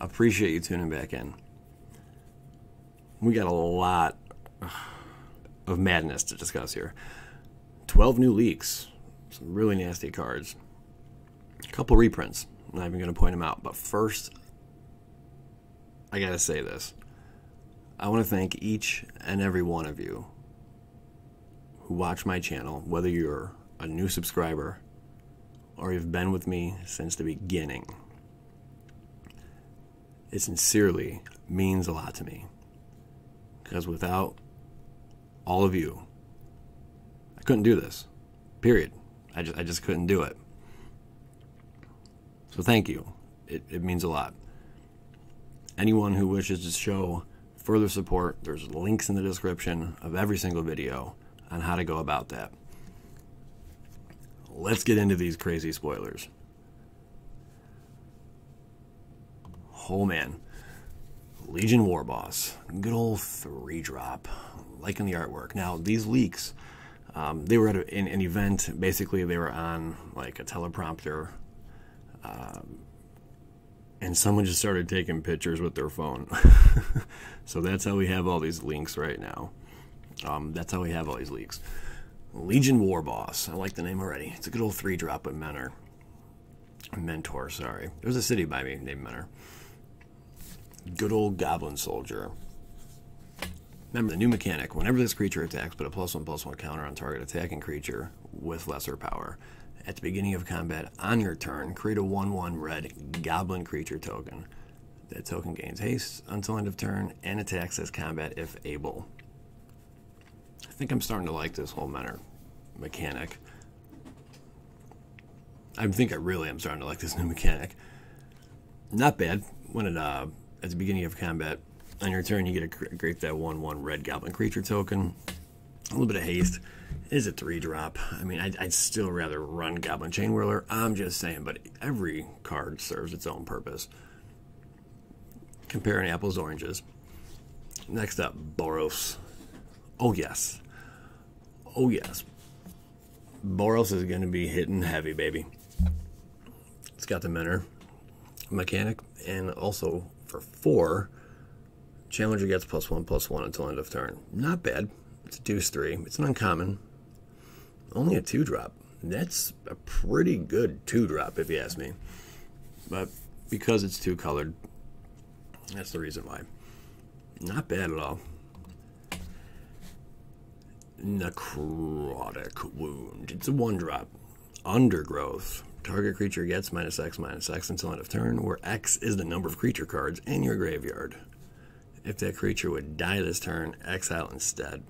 Appreciate you tuning back in. We got a lot of madness to discuss here. 12 new leaks, some really nasty cards, a couple reprints. I'm not even going to point them out. But first, I got to say this. I want to thank each and every one of you who watch my channel, whether you're a new subscriber or you've been with me since the beginning. It sincerely means a lot to me. Because without all of you, I couldn't do this. Period. I just, I just couldn't do it. So thank you. It, it means a lot. Anyone who wishes to show further support, there's links in the description of every single video on how to go about that. Let's get into these crazy spoilers. Oh man. Legion Warboss. Good old three drop. Liking the artwork. Now, these leaks, um, they were at a, in an event. Basically, they were on like a teleprompter. Um, and someone just started taking pictures with their phone. so that's how we have all these links right now. Um, that's how we have all these leaks. Legion Warboss. I like the name already. It's a good old three drop with Mentor. Mentor, sorry. There's a city by me named Mentor. Good old Goblin Soldier. Remember the new mechanic. Whenever this creature attacks, put a plus one plus one counter on target attacking creature with lesser power. At the beginning of combat on your turn, create a 1 1 red goblin creature token. That token gains haste until end of turn and attacks as combat if able. I think I'm starting to like this whole mentor mechanic. I think I really am starting to like this new mechanic. Not bad. When it uh, at the beginning of combat, on your turn, you get to create that one-one red goblin creature token. A little bit of haste. Is a three drop. I mean, I'd, I'd still rather run Goblin Chainwhirler. I'm just saying, but every card serves its own purpose. Comparing apples oranges. Next up, Boros. Oh yes, oh yes. Boros is going to be hitting heavy, baby. It's got the Mentor mechanic, and also for four, Challenger gets plus one, plus one until end of turn. Not bad. It's a deuce three. It's an uncommon. Only a two drop. That's a pretty good two drop, if you ask me. But because it's two colored, that's the reason why. Not bad at all. Necrotic Wound. It's a one drop. Undergrowth. Target creature gets minus X minus X until end of turn, where X is the number of creature cards in your graveyard. If that creature would die this turn, exile instead.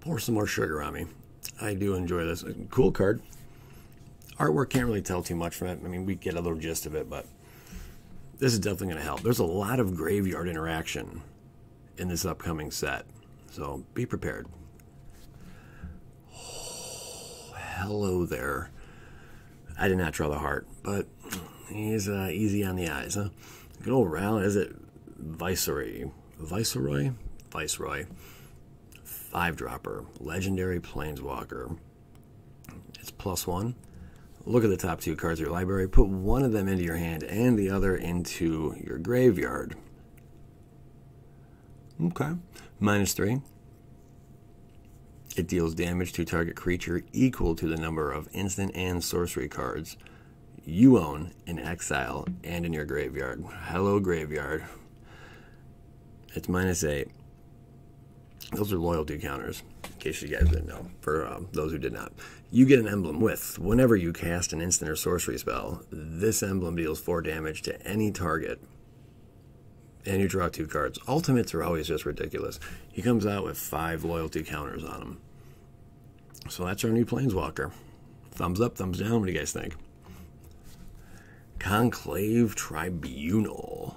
Pour some more sugar on me. I do enjoy this. Cool card. Artwork can't really tell too much from it. I mean, we get a little gist of it, but this is definitely going to help. There's a lot of graveyard interaction in this upcoming set. So be prepared. Oh, hello there. I did not draw the heart, but he's uh, easy on the eyes, huh? Good old Ral, Izzet Viceroy? Viceroy? Viceroy. Five dropper. Legendary Planeswalker. It's plus one. Look at the top two cards of your library. Put one of them into your hand and the other into your graveyard. Okay. Minus three. It deals damage to target creature equal to the number of instant and sorcery cards you own in exile and in your graveyard. Hello, graveyard. It's minus eight. Those are loyalty counters, in case you guys didn't know, for uh, those who did not. You get an emblem with, whenever you cast an instant or sorcery spell, this emblem deals four damage to any target and you draw two cards. Ultimates are always just ridiculous. He comes out with five loyalty counters on him. So that's our new Planeswalker. Thumbs up, thumbs down. What do you guys think? Conclave Tribunal.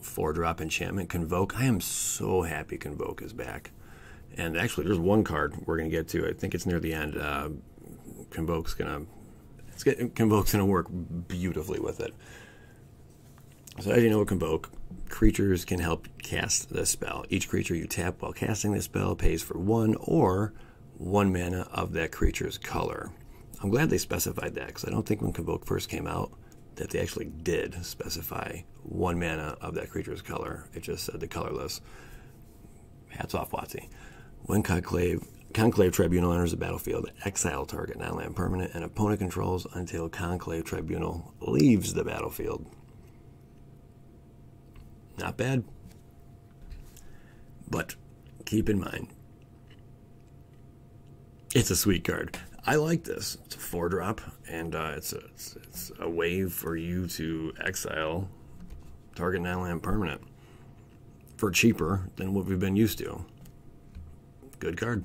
Four drop enchantment. Convoke. I am so happy Convoke is back. And actually, there's one card we're going to get to. I think it's near the end. Uh, Convoke's going to. Convoke's going to work beautifully with it. So as you know, Convoke, creatures can help cast the spell. Each creature you tap while casting the spell pays for one or one mana of that creature's color. I'm glad they specified that because I don't think when Convoke first came out, that they actually did specify one mana of that creature's color. It just said the colorless. Hats off, Watsy. When Conclave, Conclave Tribunal enters the battlefield, exile target non-land permanent and opponent controls until Conclave Tribunal leaves the battlefield. Not bad. But keep in mind, it's a sweet card. I like this. It's a four drop, and uh, it's, a, it's, it's a way for you to exile target non land permanent for cheaper than what we've been used to. Good card.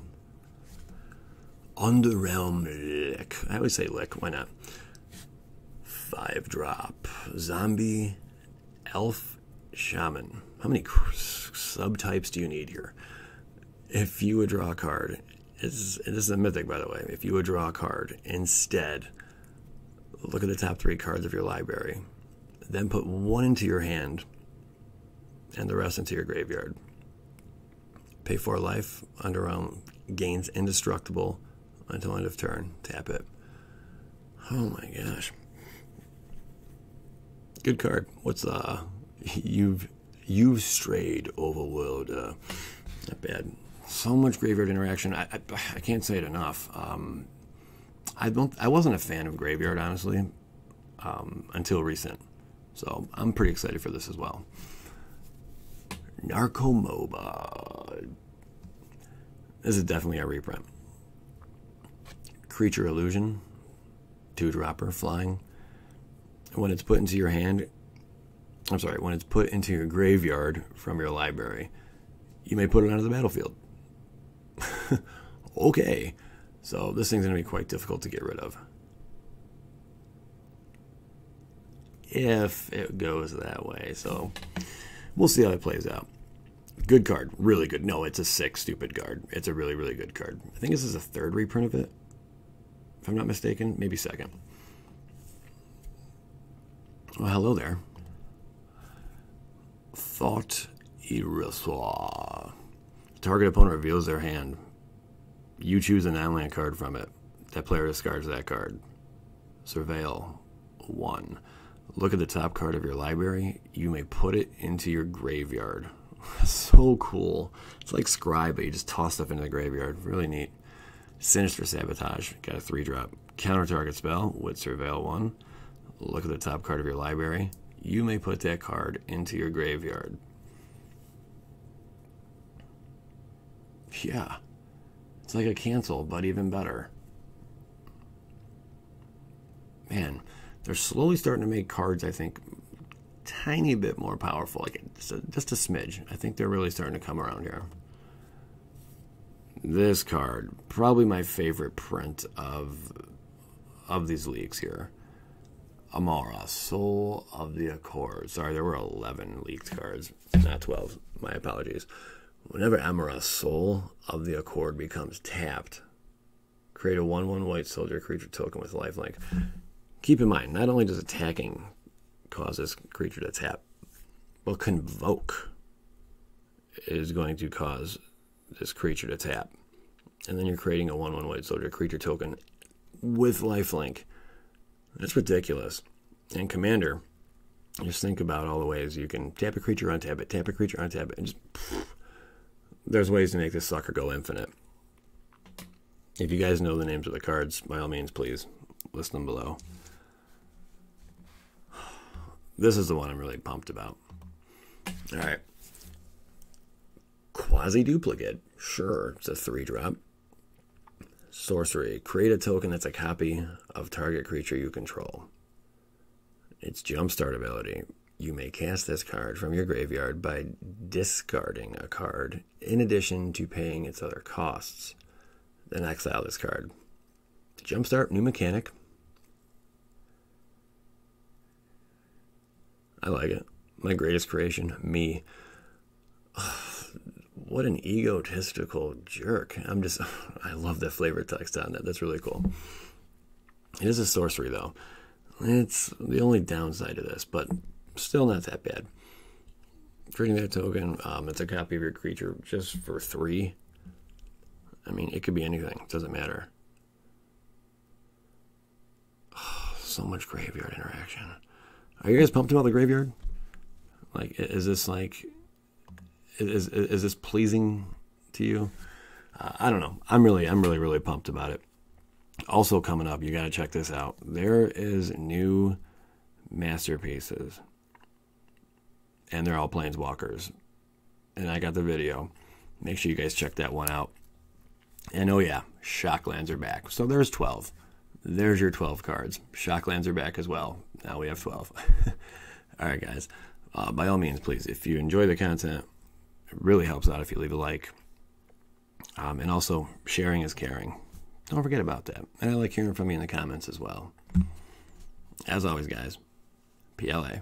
Underrealm Lick. I always say Lick, why not? Five drop. Zombie Elf Shaman. How many subtypes do you need here? If you would draw a card is this is a mythic, by the way. If you would draw a card instead, look at the top three cards of your library, then put one into your hand and the rest into your graveyard. Pay for life, underrealm gains indestructible until end of turn. Tap it. Oh my gosh. Good card. What's uh you've you've strayed overworld uh not bad so much graveyard interaction. I, I, I can't say it enough. Um, I don't. I wasn't a fan of graveyard honestly um, until recent, so I'm pretty excited for this as well. Narcomoeba. This is definitely a reprint. Creature illusion, two dropper flying. When it's put into your hand, I'm sorry, when it's put into your graveyard from your library, you may put it onto the battlefield. okay. So this thing's going to be quite difficult to get rid of. If it goes that way. So we'll see how it plays out. Good card. Really good. No, it's a six stupid card. It's a really, really good card. I think this is a third reprint of it. If I'm not mistaken. Maybe second. Well, hello there. Thought Erasure. Target opponent reveals their hand. You choose an non-land card from it. That player discards that card. Surveil 1. Look at the top card of your library. You may put it into your graveyard. so cool. It's like Scribe, but you just toss stuff into the graveyard. Really neat. Sinister Sabotage. Got a 3 drop. Counter target spell with Surveil 1. Look at the top card of your library. You may put that card into your graveyard. Yeah. It's like a cancel, but even better. Man, they're slowly starting to make cards, I think, tiny bit more powerful. Like just a, just a smidge. I think they're really starting to come around here. This card, probably my favorite print of of these leaks here. Emmara, Soul of the Accord. Sorry, there were 11 leaked cards, not 12. My apologies. Whenever Emmara, Soul of the Accord, becomes tapped, create a 1 1 white soldier creature token with lifelink. Keep in mind, not only does attacking cause this creature to tap, but Convoke is going to cause this creature to tap. And then you're creating a 1 1 white soldier creature token with lifelink. That's ridiculous. And Commander, just think about all the ways you can tap a creature, untap it, tap a creature, untap it, and just there's ways to make this sucker go infinite. If you guys know the names of the cards, by all means, please list them below. This is the one I'm really pumped about. All right. Quasiduplicate. Sure, it's a three drop. Sorcery. Create a token that's a copy of target creature you control. Its jumpstart ability you may cast this card from your graveyard by discarding a card in addition to paying its other costs. Then exile this card. Jumpstart, new mechanic. I like it. My greatest creation, me. what an egotistical jerk. I'm just, I love the flavor text on that. That's really cool. It is a sorcery, though. It's the only downside to this, but Still not that bad. Creating that token, um, it's a copy of your creature just for three. I mean, it could be anything. It doesn't matter. Oh, so much graveyard interaction. Are you guys pumped about the graveyard? Like, is this like, is is, is this pleasing to you? Uh, I don't know. I'm really, I'm really, really pumped about it. Also coming up, you got to check this out. There is new masterpieces, and they're all planeswalkers. And I got the video. Make sure you guys check that one out. And oh yeah, Shocklands are back. So there's 12. There's your 12 cards. Shocklands are back as well. Now we have 12. all right, guys. Uh, by all means, please, if you enjoy the content, it really helps out if you leave a like. Um, and also, sharing is caring. Don't forget about that. And I like hearing from you in the comments as well. As always, guys, PLA.